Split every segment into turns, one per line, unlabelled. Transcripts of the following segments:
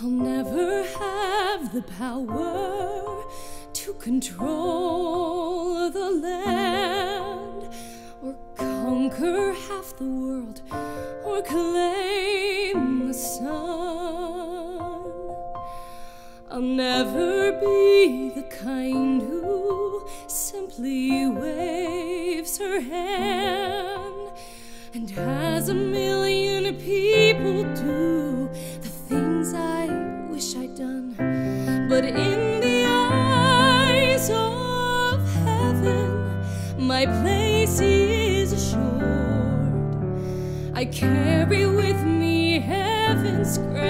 I'll never have the power to control the land or conquer half the world or claim the sun. I'll never be the kind who simply waves her hand and has a million people do But in the eyes of heaven, my place is assured. I carry with me heaven's grand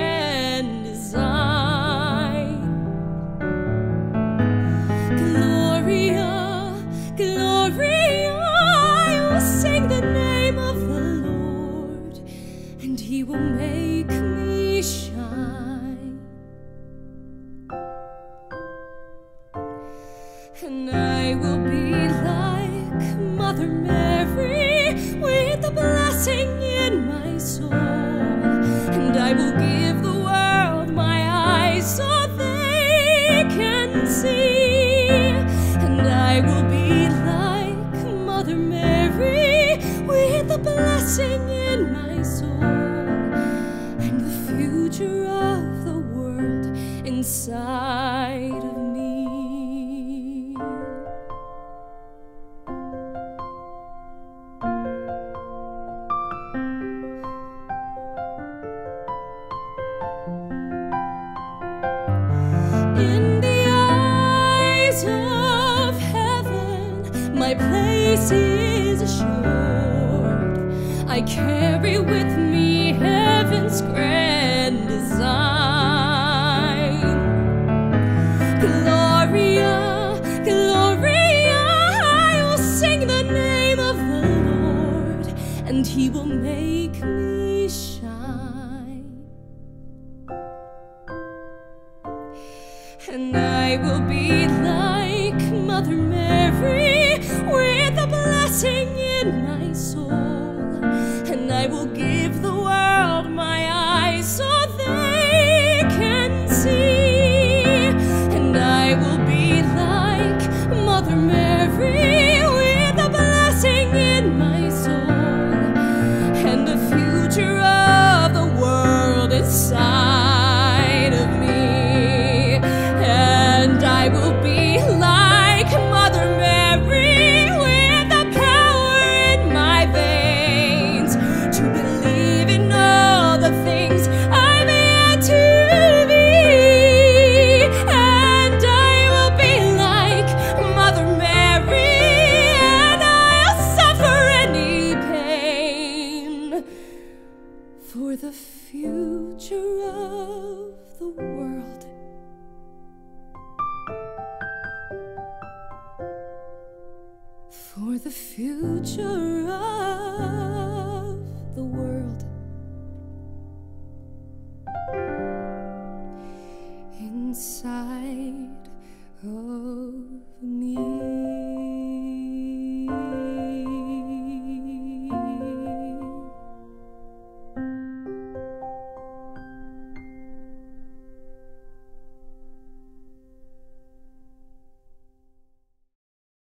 blessing in my soul. And I will give the world my eyes so they can see. And I will be like Mother Mary with the blessing in my soul. And the future of the world inside is assured. I carry with me heaven's grand design. Gloria, Gloria, I will sing the name of the Lord, and He will make me shine. And I will be like Mother Mary blessing in my soul. And I will give for the future of the world. For the future of the world. Inside